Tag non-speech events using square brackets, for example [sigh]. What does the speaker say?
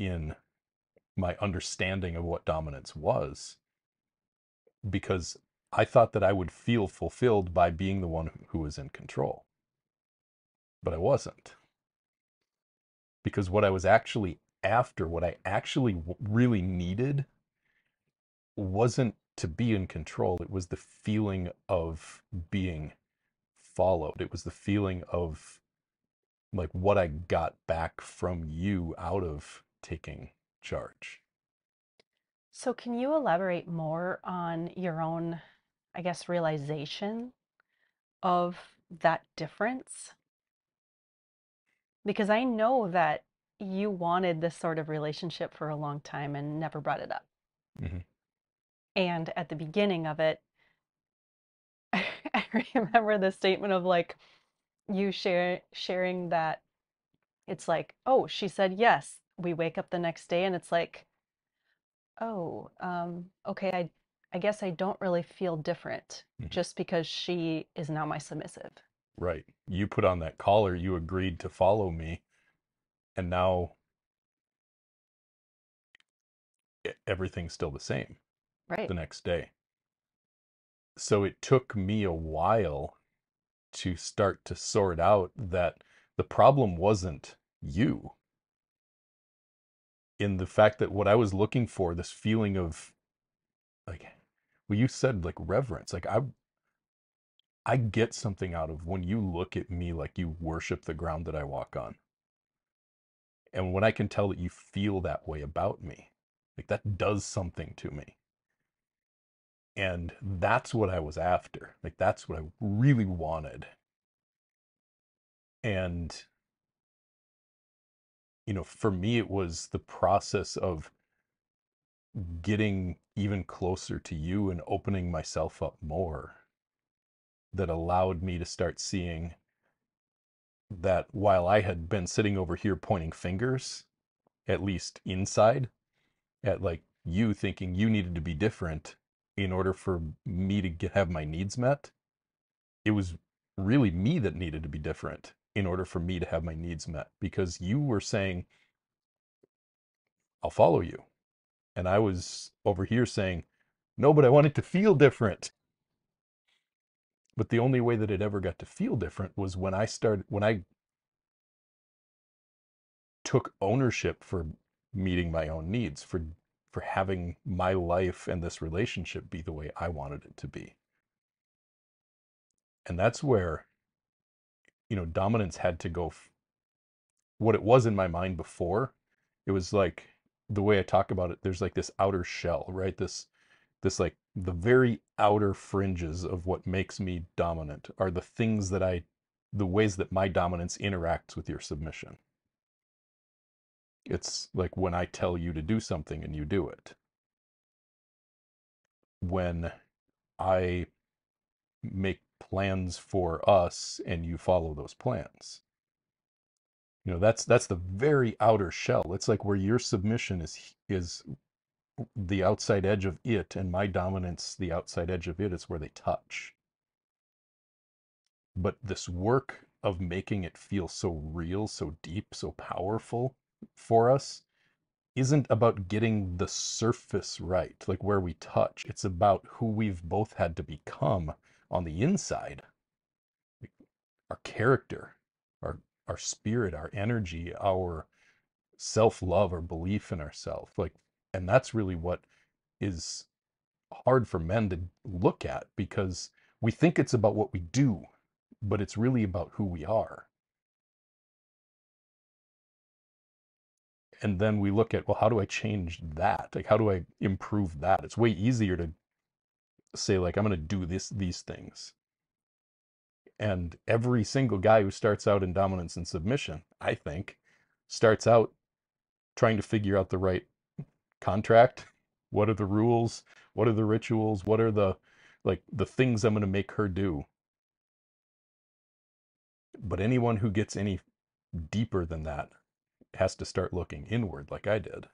in my understanding of what dominance was because I thought that I would feel fulfilled by being the one who was in control. But I wasn't. Because what I was actually after, what I actually really needed, wasn't to be in control. It was the feeling of being followed. It was the feeling of like what I got back from you out of taking charge. So, can you elaborate more on your own, I guess, realization of that difference? Because I know that you wanted this sort of relationship for a long time and never brought it up. hmm And at the beginning of it, [laughs] I remember the statement of like you share sharing that it's like, oh, she said yes. We wake up the next day and it's like, oh, um, okay, I I guess I don't really feel different hmm just because she is now my submissive. Right. You put on that collar, you agreed to follow me, and now everything's still the same Right. the next day. So it took me a while to start to sort out that the problem wasn't you in the fact that what I was looking for, this feeling of like, well, you said like reverence. Like I I get something out of when you look at me like you worship the ground that I walk on. And when I can tell that you feel that way about me, like that does something to me. And that's what I was after. Like that's what I really wanted. And you know, for me it was the process of getting even closer to you and opening myself up more that allowed me to start seeing that while I had been sitting over here pointing fingers, at least inside, at like you thinking you needed to be different in order for me to get, have my needs met, it was really me that needed to be different in order for me to have my needs met because you were saying, I'll follow you. And I was over here saying, no, but I want it to feel different. But the only way that it ever got to feel different was when I started, when I took ownership for meeting my own needs, for for having my life and this relationship be the way I wanted it to be. And that's where, you know, dominance had to go f- what it was in my mind before. It was like the way I talk about it, there's like this outer shell, right? This this like the very outer fringes of what makes me dominant are the things that I the ways that my dominance interacts with your submission. It's like when I tell you to do something and you do it. When I make plans for us and you follow those plans. You know, that's that's the very outer shell. It's like where your submission is is the outside edge of it and my dominance the outside edge of it is where they touch. But this work of making it feel so real, so deep, so powerful for us isn't about getting the surface right, like where we touch. It's about who we've both had to become on the inside. Our character, our our spirit, our energy, our self-love, our belief in ourselves. Like and that's really what is hard for men to look at because we think it's about what we do, but it's really about who we are. And then we look at, well, how do I change that? Like, how do I improve that? It's way easier to say, like, I'm going to do this, these things. And every single guy who starts out in dominance and submission, I think, starts out trying to figure out the right contract. What are the rules? What are the rituals? What are the like the things I'm going to make her do? But anyone who gets any deeper than that has to start looking inward like I did.